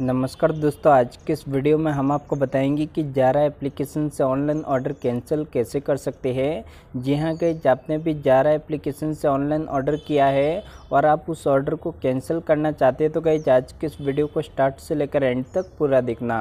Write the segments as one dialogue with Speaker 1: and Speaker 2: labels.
Speaker 1: नमस्कार दोस्तों, आज के इस वीडियो में हम आपको बताएँगे कि जारा एप्लीकेशन से ऑनलाइन ऑर्डर कैंसिल कैसे कर सकते हैं। जी हाँ गई आपने भी जारा एप्लीकेशन से ऑनलाइन ऑर्डर किया है और आप उस ऑर्डर को कैंसिल करना चाहते हैं तो गई आज के इस वीडियो को स्टार्ट से लेकर एंड तक पूरा देखना।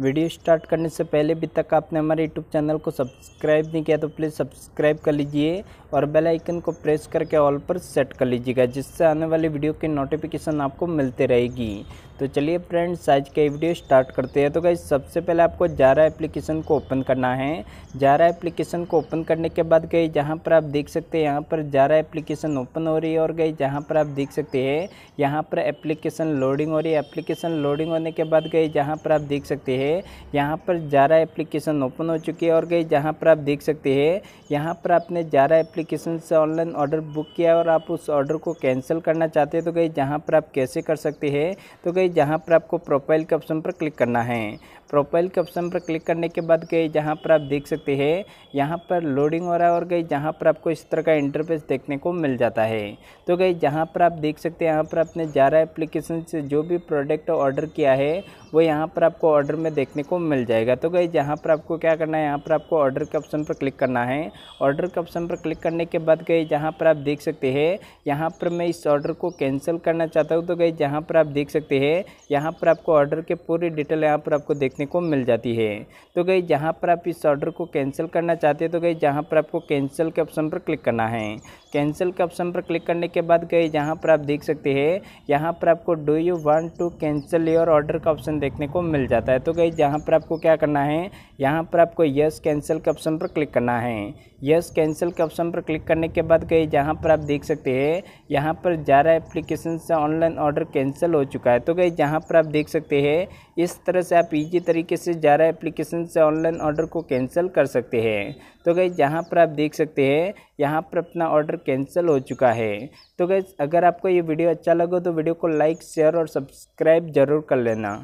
Speaker 1: वीडियो स्टार्ट करने से पहले भी तक आपने हमारे यूट्यूब चैनल को सब्सक्राइब नहीं किया तो प्लीज़ सब्सक्राइब कर लीजिए और बेल आइकन को प्रेस करके ऑल पर सेट कर लीजिएगा, जिससे आने वाली वीडियो की नोटिफिकेशन आपको मिलते रहेगी। तो चलिए फ्रेंड्स आज का वीडियो स्टार्ट करते हैं। तो गाइज़ सबसे पहले आपको जारा एप्लीकेशन को ओपन करना है। जारा एप्लीकेशन को ओपन करने के बाद गई जहाँ पर आप देख सकते हैं, यहाँ पर जारा एप्लीकेशन ओपन हो रही है और गई जहाँ पर आप देख सकते हैं, यहाँ पर एप्लीकेशन लोडिंग हो रही है एप्लीकेशन लोडिंग होने के बाद गई जहाँ पर आप देख सकते हैं, यहाँ पर जारा एप्लीकेशन ओपन हो चुकी है और गई जहाँ पर आप देख सकते हैं, यहाँ पर आपने जारा एप्लीकेशन से ऑनलाइन ऑर्डर बुक किया और आप उस ऑर्डर को कैंसिल करना चाहते हैं तो गई जहाँ पर आप कैसे कर सकते हैं तो गई जहाँ पर आपको प्रोफ़ाइल के ऑप्शन पर क्लिक करना है। प्रोफ़ाइल के ऑप्शन पर क्लिक करने के बाद गई जहाँ पर आप देख सकते हैं, यहाँ पर लोडिंग हो रहा है और गई जहाँ पर आपको इस तरह का इंटरफेस देखने को मिल जाता है। तो गई जहाँ पर आप देख सकते हैं यहाँ पर आपने जारा एप्लीकेशन से जो भी प्रोडक्ट ऑर्डर किया है वो यहाँ पर आपको ऑर्डर में देखने को मिल जाएगा तो गई जहाँ पर आपको क्या करना है यहाँ पर आपको ऑर्डर के ऑप्शन पर क्लिक करना है ऑर्डर के ऑप्शन पर क्लिक करने के बाद गई जहाँ पर आप देख सकते हैं यहाँ पर मैं इस ऑर्डर को कैंसिल करना चाहता हूँ तो गई जहाँ पर आप देख सकते हैं यहाँ पर आपको ऑर्डर के पूरी डिटेल यहाँ पर आपको देखने को मिल जाती है तो गई जहाँ पर आप इस ऑर्डर को कैंसिल करना चाहते हैं तो गई जहाँ पर आपको कैंसिल के ऑप्शन पर क्लिक करना है कैंसिल के ऑप्शन पर क्लिक करने के बाद गए जहाँ पर आप देख सकते हैं, यहाँ पर आपको do you want to cancel your order का ऑप्शन देखने को मिल जाता है। तो गई जहाँ पर आपको क्या करना है, यहाँ पर आपको यस कैंसिल के ऑप्शन पर क्लिक करना है। यस कैंसिल के ऑप्शन पर क्लिक करने के बाद गई जहाँ पर आप देख सकते हैं, यहाँ पर जारा एप्लीकेशन से ऑनलाइन ऑर्डर कैंसिल हो चुका है। तो गई जहाँ पर आप देख सकते हैं, इस तरह से आप इजी तरीके से जारा एप्लीकेशन से ऑनलाइन ऑर्डर को कैंसिल कर सकते हैं। तो गई जहाँ पर आप देख सकते हैं यहाँ पर अपना ऑर्डर कैंसिल हो चुका है। तो गैस अगर आपको ये वीडियो अच्छा लगे तो वीडियो को लाइक शेयर और सब्सक्राइब ज़रूर कर लेना।